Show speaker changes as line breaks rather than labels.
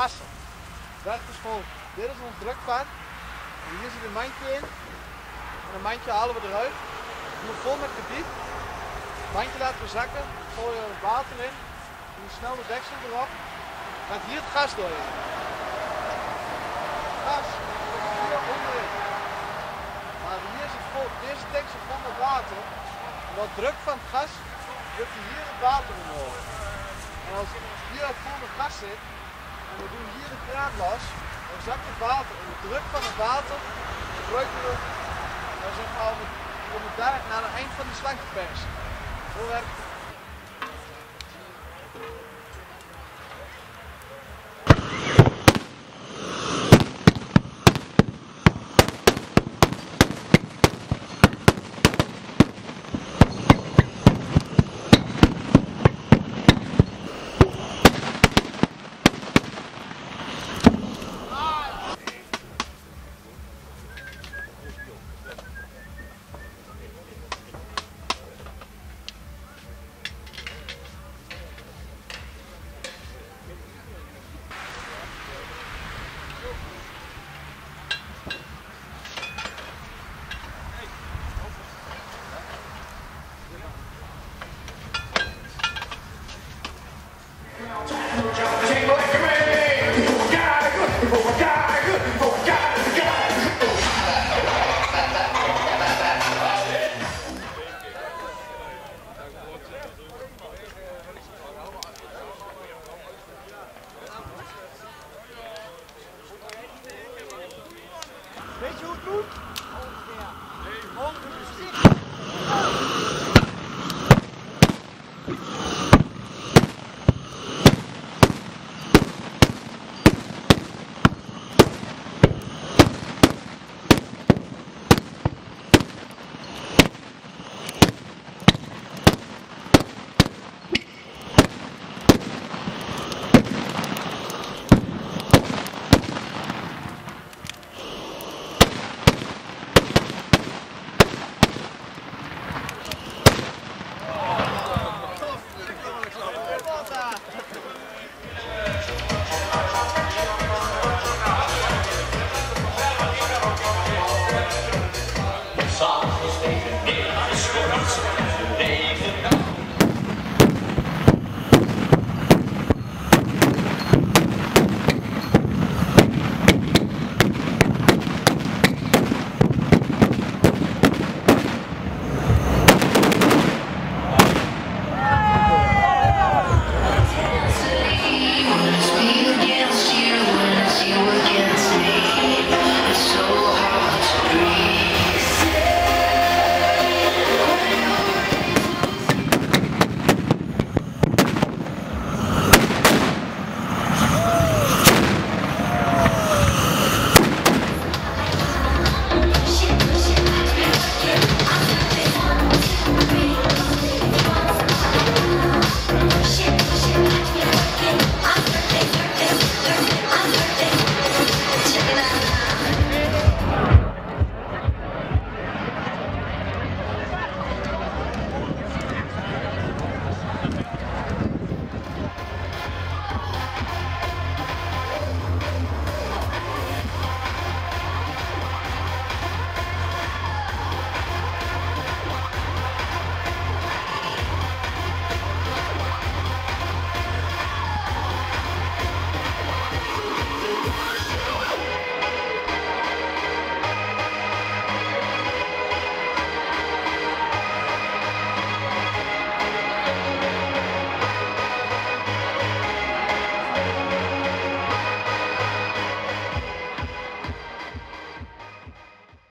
gassen. Dat is gewoon, dit is ons drukvat. Hier zit een mandje in. En een mandje halen we eruit. Moet vol met krediet. Het mandje laten we zakken. Gooi er water in. Doe snel de deksel erop. Gaat hier het gas doorheen. Gas. Hier onderin. Maar hier is het vol, deze deksel vol met water. En door druk van het gas drukt hier het water omhoog. En als hier vol met gas zit, we doen hier de kraan los, dan zakt het water. En de druk van het water gebruiken we dan zeg maar, om, het, om het daar naar het eind van de slang te persen. Zo het.